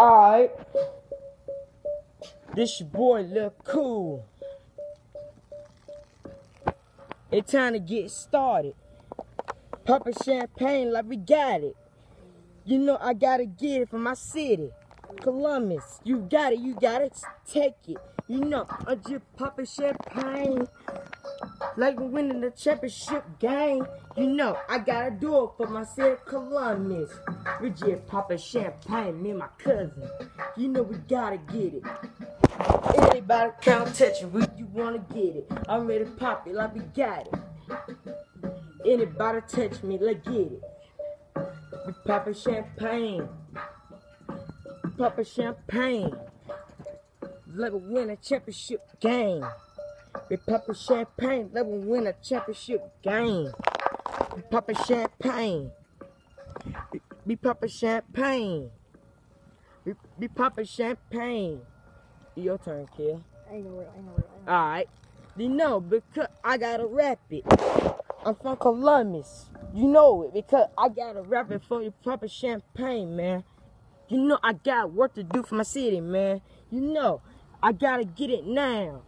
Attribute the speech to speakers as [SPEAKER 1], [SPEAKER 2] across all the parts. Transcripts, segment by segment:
[SPEAKER 1] Alright. This your boy Lil Cool. It's time to get started. Popping champagne like we got it. You know I gotta get it from my city. Columbus. You got it, you gotta take it. You know, I just popping champagne. Like we're winning the championship game. You know, I gotta do it for my city, Columbus. We just popping champagne, me and my cousin. You know we gotta get it. Anybody can't touch it, we, you wanna get it. I'm ready to pop it like we got it. Anybody touch me, let's get it. We popping champagne. We popping champagne. Let me win a championship game. We popping champagne. Let me win a championship game. We popping champagne. We, we popping champagne. We, we popping champagne. Your turn, kid.
[SPEAKER 2] Ain't no real, ain't no real.
[SPEAKER 1] Alright. You know, because I gotta rap it. I'm from Columbus. You know it because I gotta rap it for you proper champagne, man. You know I got work to do for my city, man. You know I gotta get it now.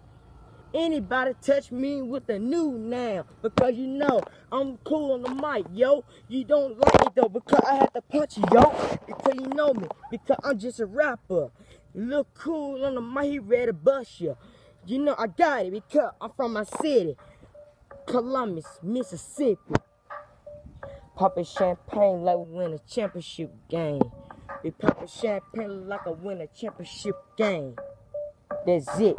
[SPEAKER 1] Anybody touch me with the new now because you know I'm cool on the mic, yo. You don't like it though because I had to punch you, yo. Because you know me, because I'm just a rapper. You look cool on the mic, he ready to bust you. You know I got it because I'm from my city, Columbus, Mississippi. Popping champagne like we win a championship game. We popping champagne like I win a championship game. That's it.